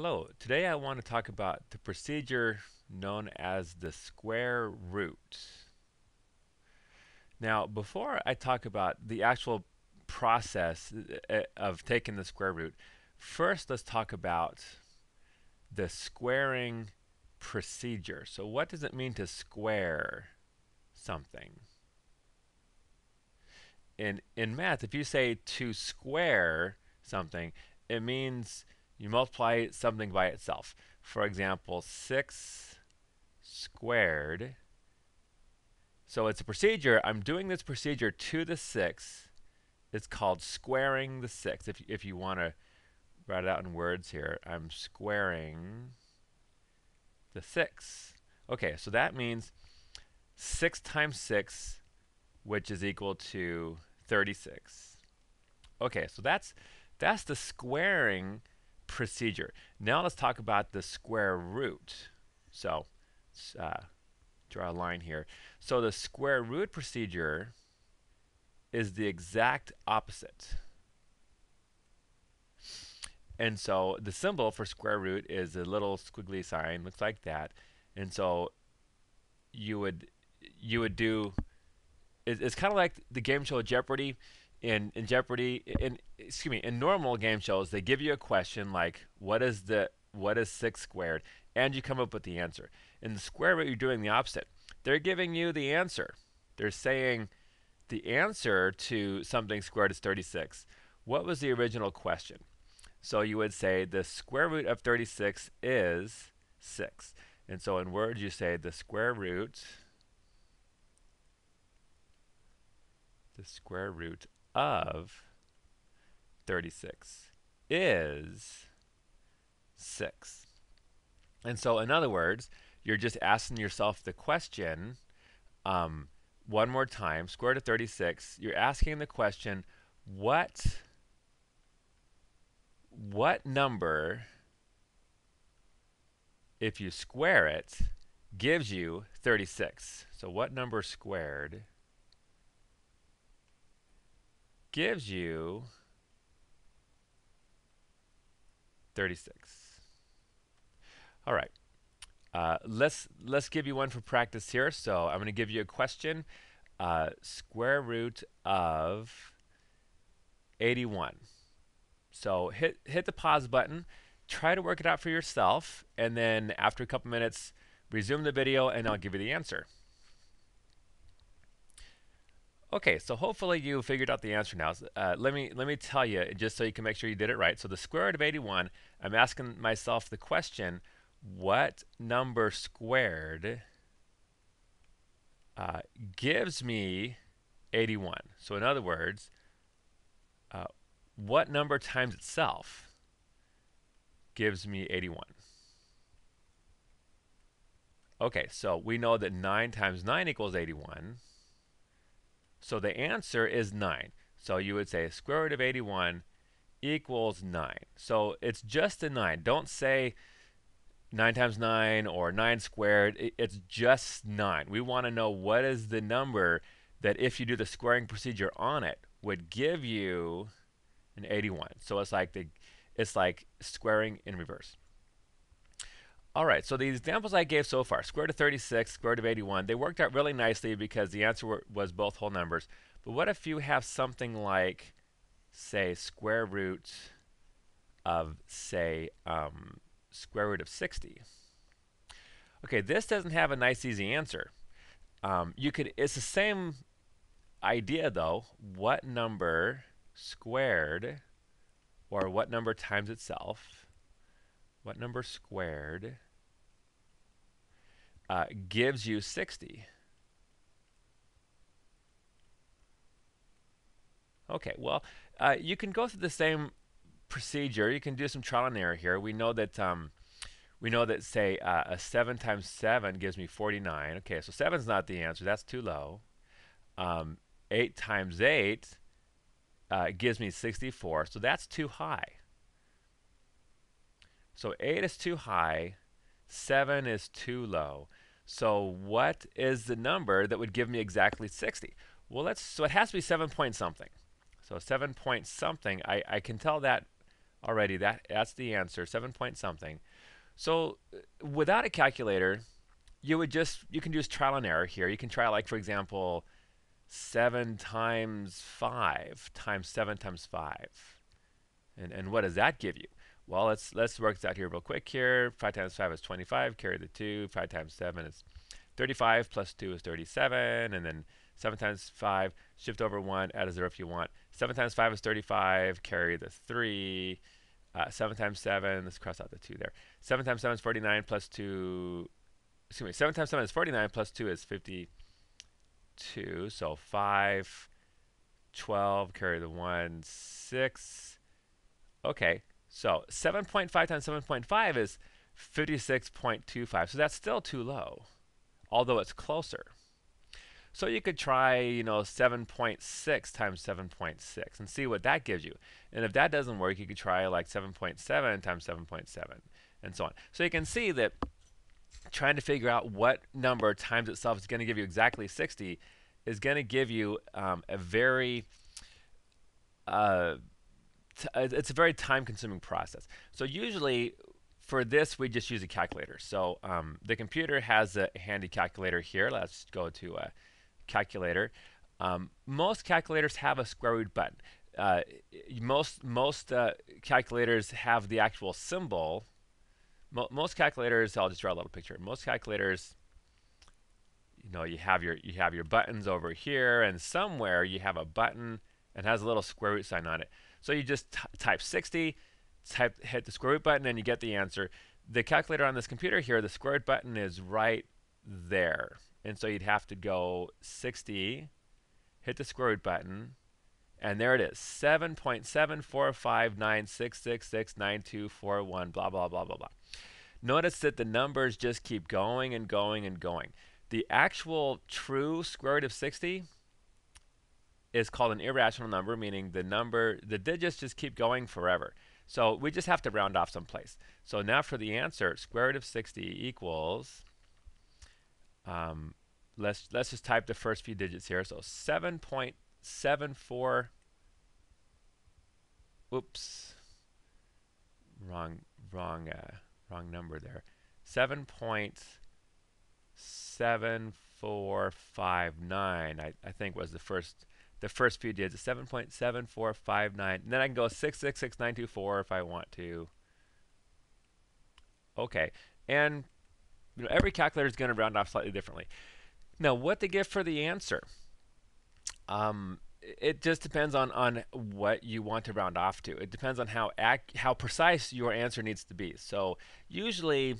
Hello, today I want to talk about the procedure known as the square root. Now, before I talk about the actual process uh, uh, of taking the square root, first let's talk about the squaring procedure. So what does it mean to square something? In, in math, if you say to square something, it means you multiply something by itself. For example, 6 squared. So it's a procedure. I'm doing this procedure to the 6. It's called squaring the 6. If, if you want to write it out in words here, I'm squaring the 6. Okay, so that means 6 times 6, which is equal to 36. Okay, so that's that's the squaring procedure. Now let's talk about the square root. So uh, draw a line here. So the square root procedure is the exact opposite. And so the symbol for square root is a little squiggly sign, looks like that. And so you would you would do it, it's kind of like the game show Jeopardy in in Jeopardy in excuse me in normal game shows they give you a question like what is the what is six squared and you come up with the answer. In the square root you're doing the opposite. They're giving you the answer. They're saying the answer to something squared is 36. What was the original question? So you would say the square root of 36 is 6. And so in words you say the square root the square root of 36 is 6. And so, in other words, you're just asking yourself the question um, one more time, square root of 36. You're asking the question, what, what number, if you square it, gives you 36? So what number squared gives you 36. All right. Uh, let's let's give you one for practice here. So I'm going to give you a question. Uh, square root of 81. So hit hit the pause button. Try to work it out for yourself, and then after a couple minutes, resume the video, and I'll give you the answer. Okay, so hopefully you figured out the answer now. Uh, let me let me tell you, just so you can make sure you did it right. So the square root of 81, I'm asking myself the question, what number squared uh, gives me 81? So in other words, uh, what number times itself gives me 81? Okay, so we know that 9 times 9 equals 81. So the answer is 9. So you would say square root of 81 equals 9. So it's just a 9. Don't say 9 times 9 or 9 squared. It's just 9. We want to know what is the number that if you do the squaring procedure on it would give you an 81. So it's like the it's like squaring in reverse. All right, so the examples I gave so far, square root of 36, square root of 81, they worked out really nicely because the answer were, was both whole numbers. But what if you have something like, say, square root of, say, um, square root of 60? Okay, this doesn't have a nice, easy answer. Um, you could, it's the same idea though. What number squared, or what number times itself, what number squared uh, gives you 60? Okay, well, uh, you can go through the same procedure. You can do some trial and error here. We know that um, we know that say uh, a 7 times 7 gives me 49. Okay, so 7 is not the answer. That's too low. Um, 8 times 8 uh, gives me 64. So that's too high. So 8 is too high, 7 is too low. So what is the number that would give me exactly 60? Well, let's so it has to be 7 point something. So 7 point something, I, I can tell that already. That that's the answer, seven point something. So uh, without a calculator, you would just you can use trial and error here. You can try like for example, seven times five times seven times five, and and what does that give you? Well, let's let's work this out here real quick here. 5 times 5 is 25, carry the 2. 5 times 7 is 35, plus 2 is 37, and then 7 times 5, shift over 1, add a 0 if you want. 7 times 5 is 35, carry the 3. Uh, 7 times 7, let's cross out the 2 there. 7 times 7 is 49, plus 2, excuse me, 7 times 7 is 49, plus 2 is 52. So 5, 12, carry the 1, 6. Okay, so 7.5 times 7.5 is 56.25. So that's still too low, although it's closer. So you could try, you know, 7.6 times 7.6 and see what that gives you. And if that doesn't work, you could try like 7.7 times 7.7 and so on. So you can see that trying to figure out what number times itself is going to give you exactly 60 is going to give you um, a very uh, it's a very time consuming process. So usually for this, we just use a calculator. So um, the computer has a handy calculator here. Let's go to a calculator. Um, most calculators have a square root button. Uh, most most uh, calculators have the actual symbol. Mo most calculators, I'll just draw a little picture. Most calculators, you know, you have your you have your buttons over here, and somewhere you have a button and has a little square root sign on it. So you just type 60, type hit the square root button, and you get the answer. The calculator on this computer here, the square root button is right there. And so you'd have to go 60, hit the square root button, and there it is 7.74596669241, blah, blah, blah, blah, blah. Notice that the numbers just keep going and going and going. The actual true square root of 60 is called an irrational number, meaning the number, the digits just keep going forever. So we just have to round off someplace. So now for the answer, square root of 60 equals, um, let's, let's just type the first few digits here. So 7.74, oops, wrong, wrong, uh, wrong number there. 7.7459, I, I think was the first the first few digits, 7.7459. And then I can go 6666924 if I want to. Okay. And you know, every calculator is going to round off slightly differently. Now, what they give for the answer? Um, it just depends on, on what you want to round off to. It depends on how ac how precise your answer needs to be. So usually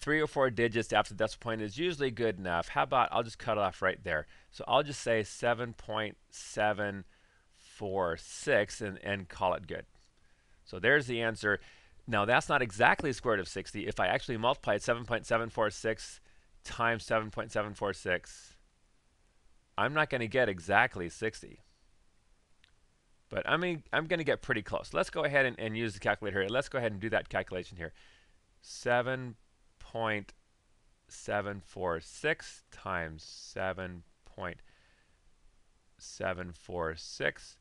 three or four digits after the decimal point is usually good enough. How about I'll just cut off right there. So I'll just say 7.746 and, and call it good. So there's the answer. Now that's not exactly the square root of 60. If I actually multiply 7.746 times 7.746, I'm not going to get exactly 60. But I mean, I'm going to get pretty close. Let's go ahead and, and use the calculator here. Let's go ahead and do that calculation here. 7 7.746 times 7.746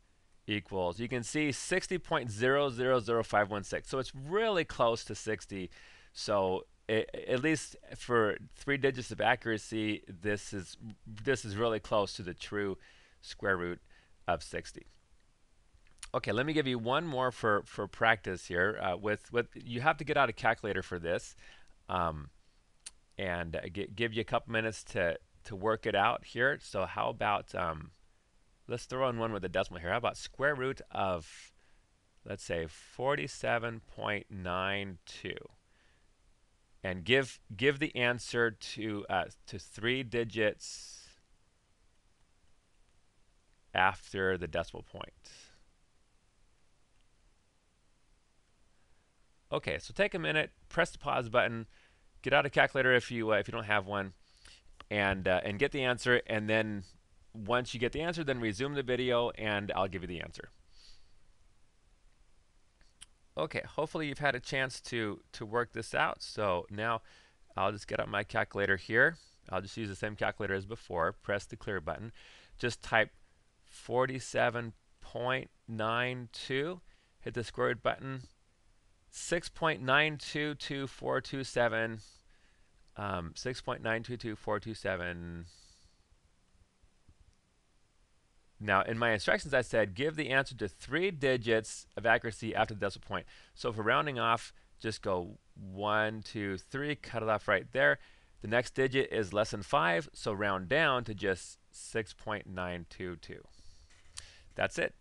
equals, you can see 60.000516. So it's really close to 60. So it, at least for three digits of accuracy, this is this is really close to the true square root of 60. Okay, let me give you one more for for practice here. Uh, with with you have to get out a calculator for this um, and uh, give you a couple minutes to to work it out here. So how about um, let's throw in one with a decimal here. How about square root of let's say 47.92 and give give the answer to uh, to three digits after the decimal point. Okay, so take a minute, press the pause button, get out a calculator if you uh, if you don't have one, and uh, and get the answer. And then once you get the answer, then resume the video, and I'll give you the answer. Okay, hopefully you've had a chance to to work this out. So now I'll just get out my calculator here. I'll just use the same calculator as before. Press the clear button. Just type 47.92. Hit the square root button 6.922427 um, 6.922427 now in my instructions I said give the answer to three digits of accuracy after the decimal point. So for rounding off just go one two three cut it off right there. The next digit is less than 5 so round down to just 6.922 that's it